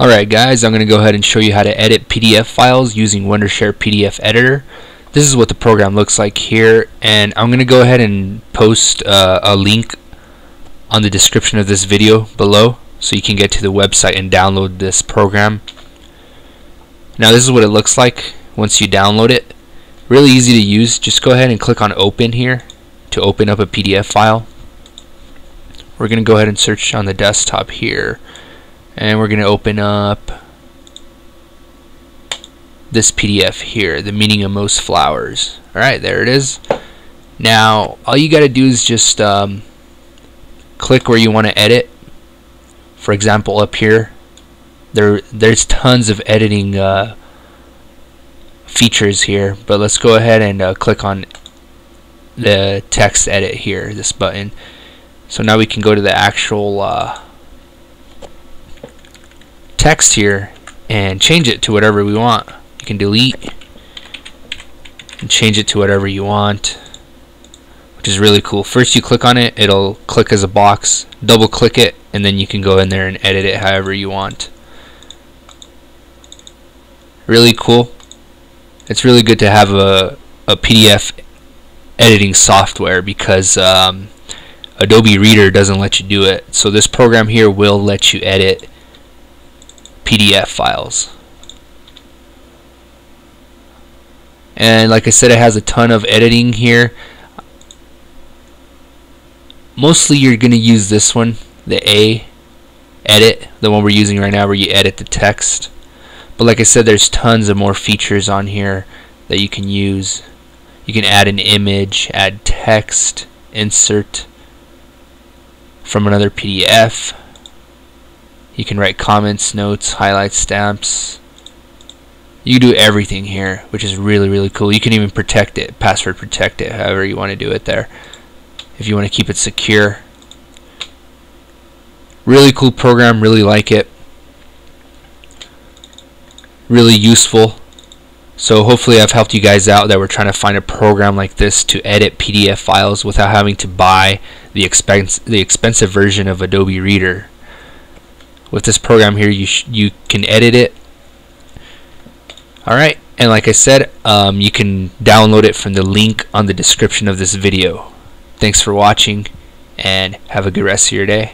Alright guys, I'm going to go ahead and show you how to edit PDF files using Wondershare PDF Editor. This is what the program looks like here and I'm going to go ahead and post uh, a link on the description of this video below so you can get to the website and download this program. Now this is what it looks like once you download it. Really easy to use. Just go ahead and click on open here to open up a PDF file. We're going to go ahead and search on the desktop here and we're going to open up this PDF here, the meaning of most flowers. Alright, there it is. Now, all you got to do is just um, click where you want to edit. For example, up here, there there's tons of editing uh, features here, but let's go ahead and uh, click on the text edit here, this button. So now we can go to the actual uh, text here and change it to whatever we want. You can delete and change it to whatever you want which is really cool. First you click on it, it'll click as a box, double click it, and then you can go in there and edit it however you want. Really cool. It's really good to have a, a PDF editing software because um, Adobe Reader doesn't let you do it. So this program here will let you edit PDF files. And like I said, it has a ton of editing here. Mostly you're going to use this one, the A edit, the one we're using right now where you edit the text. But like I said, there's tons of more features on here that you can use. You can add an image, add text, insert from another PDF. You can write comments, notes, highlight stamps. You do everything here, which is really, really cool. You can even protect it, password protect it, however you want to do it there. If you want to keep it secure. Really cool program, really like it. Really useful. So hopefully I've helped you guys out that we're trying to find a program like this to edit PDF files without having to buy the expense the expensive version of Adobe Reader with this program here you you can edit it. Alright and like I said um, you can download it from the link on the description of this video. Thanks for watching and have a good rest of your day